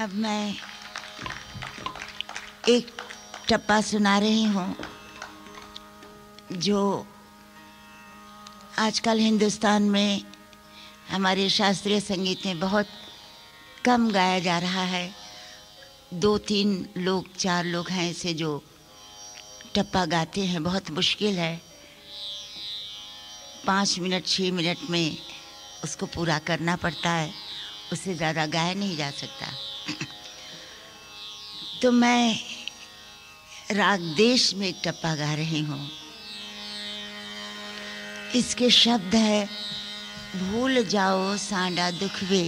अब मैं एक टप्पा सुना रही हूँ, जो आजकल हिंदुस्तान में हमारे शास्त्रीय संगीत में बहुत कम गाया जा रहा है। दो तीन लोग, चार लोग हैं ऐसे जो टप्पा गाते हैं, बहुत मुश्किल है। पाँच मिनट छः मिनट में उसको पूरा करना पड़ता है उससे ज़्यादा गाया नहीं जा सकता। तो मैं राग देश में टप्पा गा रही हूँ। इसके शब्द है, भूल जाओ सांडा दुखवे,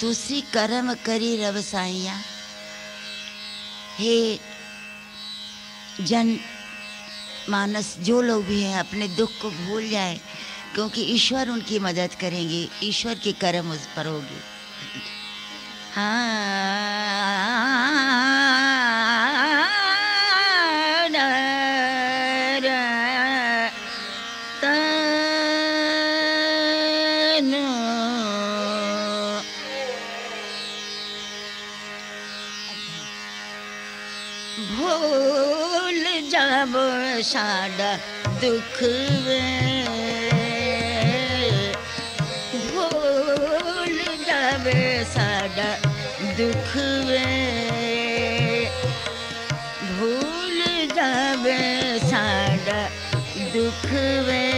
तुसी कर्म करी रब साइया हे जन मानस, जो लोग भी हैं, अपने दुख को भूल जाए, क्योंकि ईश्वर उनकी मदद करेंगे, ईश्वर की कर्म उस पर होगी। भूल जब साडा दुख भूल जब साडा दुख वे भूल जब साडा दुख वे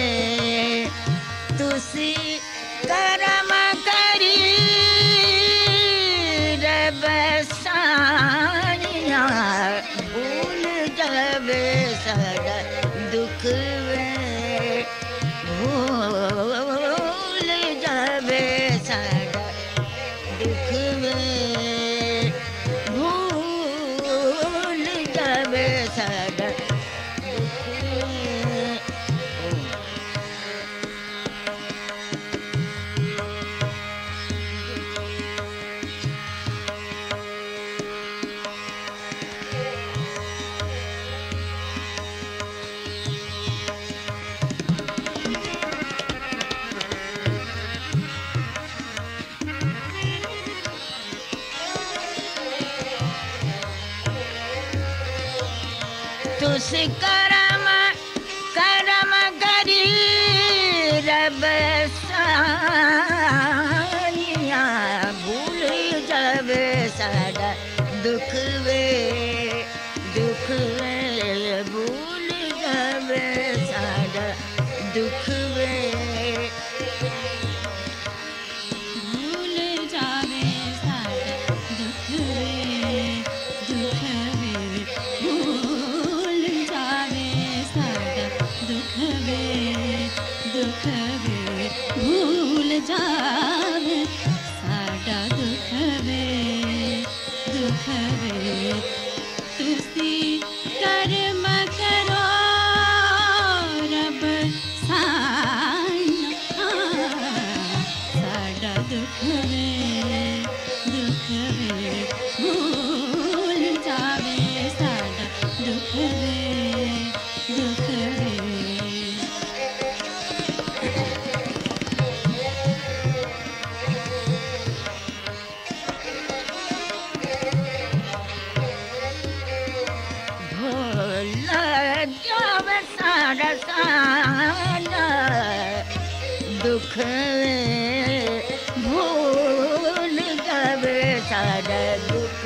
तुस करम करम करी रब सानिया। भूल जब साडा दुख वे दुख वे। भूल जब साडा दुख सारा दुख भूल जब सारा दुख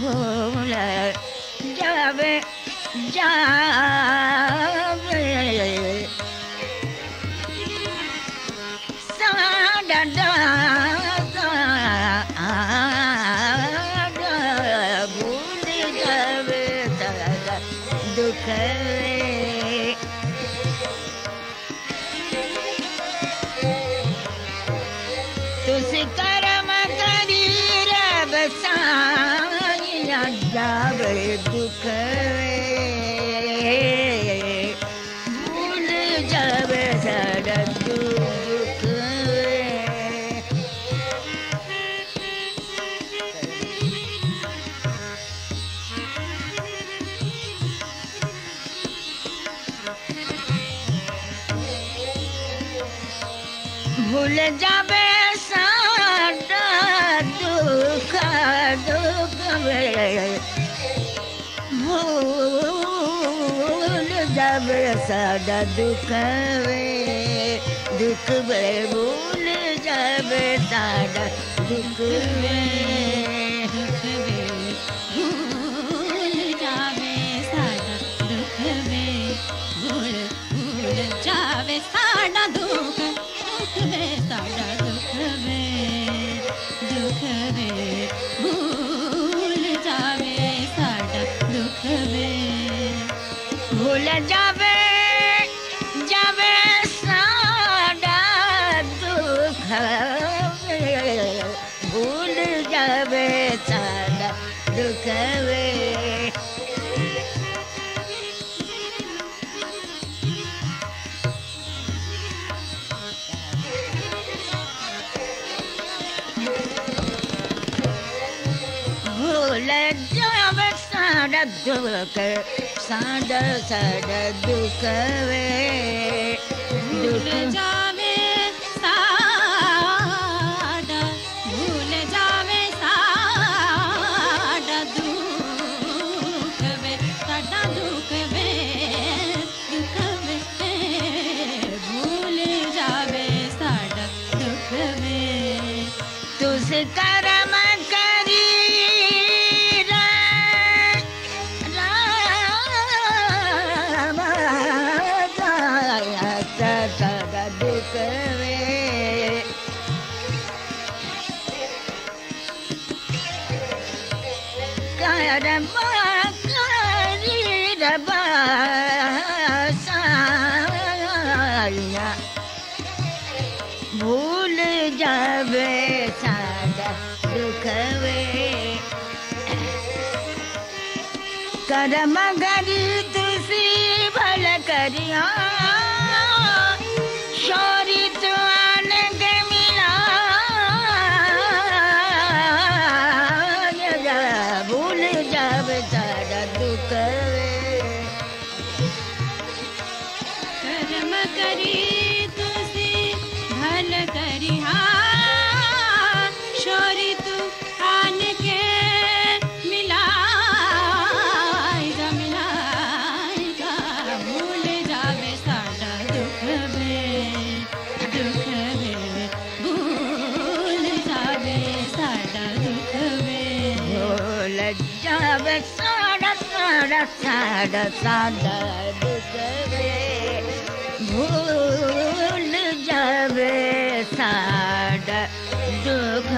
भूल जब जावे करे तुस करम करी रब ीर दुख भूल जावे साडा दुख दुख वे। भूल जावे साडा दुख वे भूल दुख वे भूल जावे दुख साडा साडा दुख वे। भूल दुख जावे साडा भूल जावे साडा दुख वे साडा दुख वे दुख वे। भूल जावे साडा दुख वे। भूल जावे सादा दुख करम करी तुसी भल करिया। साडा साडा साड़ा दुख वे। भूल जावे साड़ा दुख